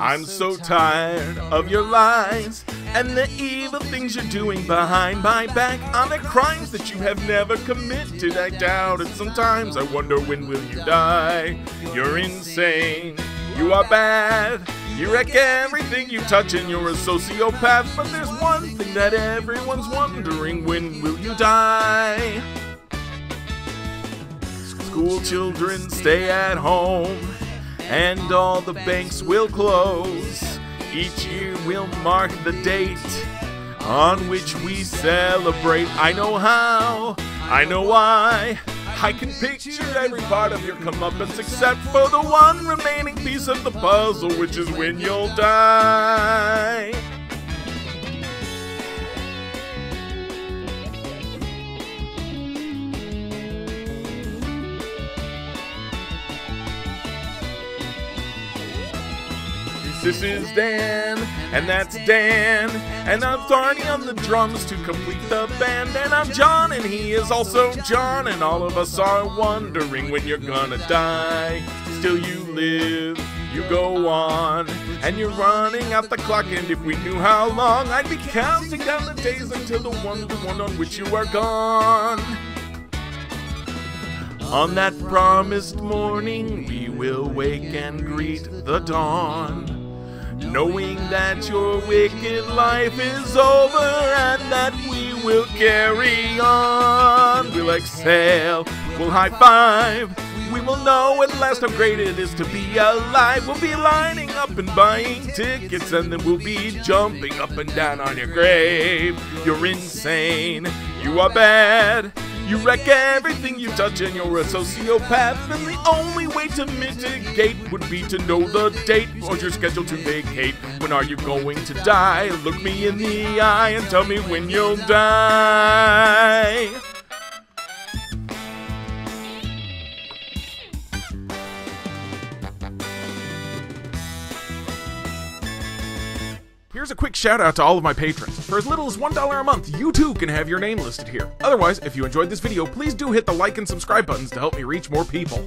I'm so tired of your lies and the evil things you're doing behind my back on the crimes that you have never committed. I doubt it sometimes. I wonder when will you die? You're insane. You are bad. You wreck everything you touch and you're a sociopath. But there's one thing that everyone's wondering when will you die? School children stay at home and all the banks will close. Each year will mark the date on which we celebrate. I know how, I know why. I can picture every part of your comeuppance except for the one remaining piece of the puzzle, which is when you'll die. This is Dan, and that's Dan, and I'm Thorny on the drums to complete the band, and I'm John, and he is also John, and all of us are wondering when you're gonna die. Still you live, you go on, and you're running out the clock, and if we knew how long, I'd be counting down the days until the one, the one on which you are gone. On that promised morning, we will wake and greet the dawn. Knowing that your wicked life is over and that we will carry on. We'll exhale, we'll high five. We will know at last how great it is to be alive. We'll be lining up and buying tickets, and then we'll be jumping up and down on your grave. You're insane, you are bad. You wreck everything you touch and you're a sociopath. And the only way to mitigate would be to know the date or you're scheduled to vacate. When are you going to die? Look me in the eye and tell me when you'll die. Here's a quick shout out to all of my patrons. For as little as $1 a month, you too can have your name listed here. Otherwise, if you enjoyed this video, please do hit the like and subscribe buttons to help me reach more people.